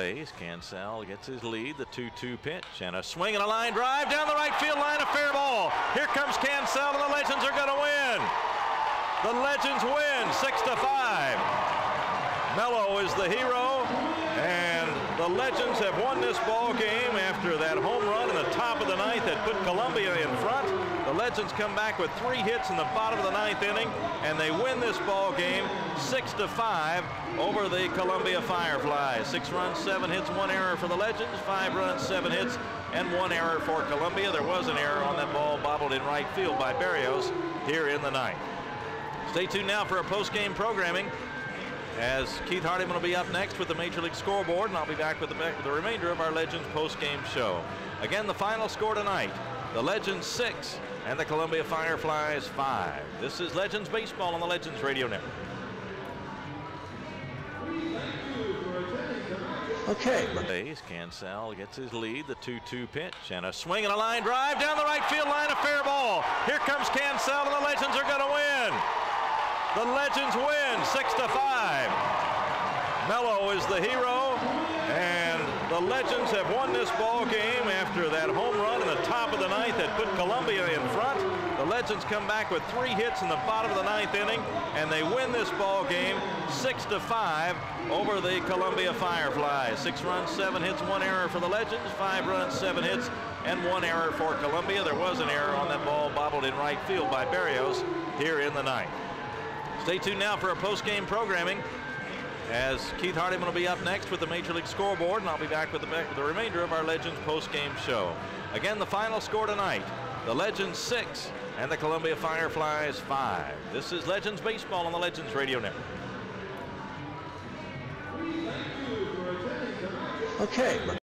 Base, Cansell gets his lead, the 2-2 pitch, and a swing and a line drive down the right field line, a fair ball. Here comes Cansell, and the Legends are going to win. The Legends win, six to five. Melo is the hero, and the Legends have won this ball game after that home run in the top of the ninth that put Columbia in front. The Legends come back with three hits in the bottom of the ninth inning, and they win this ball game six to five over the Columbia Fireflies. Six runs, seven hits, one error for the Legends. Five runs, seven hits, and one error for Columbia. There was an error on that ball bobbled in right field by Barrios here in the ninth. Stay tuned now for a post-game programming as Keith Hardiman will be up next with the Major League Scoreboard, and I'll be back with the, the remainder of our Legends post-game show. Again, the final score tonight, the Legends 6 and the Columbia Fireflies 5. This is Legends Baseball on the Legends Radio Network. Okay. Base, Cansell gets his lead, the 2-2 pitch, and a swing and a line drive down the right field line, a fair ball. Here comes Cansell, and the Legends are going to win. The Legends win six to five. Melo is the hero, and the Legends have won this ball game after that home run in the top of the ninth that put Columbia in front. The Legends come back with three hits in the bottom of the ninth inning, and they win this ball game six to five over the Columbia Fireflies. Six runs, seven hits, one error for the Legends. Five runs, seven hits, and one error for Columbia. There was an error on that ball bobbled in right field by Barrios here in the ninth. Stay tuned now for a post-game programming as Keith Hardiman will be up next with the Major League Scoreboard, and I'll be back with the, the remainder of our Legends post-game show. Again, the final score tonight, the Legends 6 and the Columbia Fireflies 5. This is Legends Baseball on the Legends Radio Network. Okay.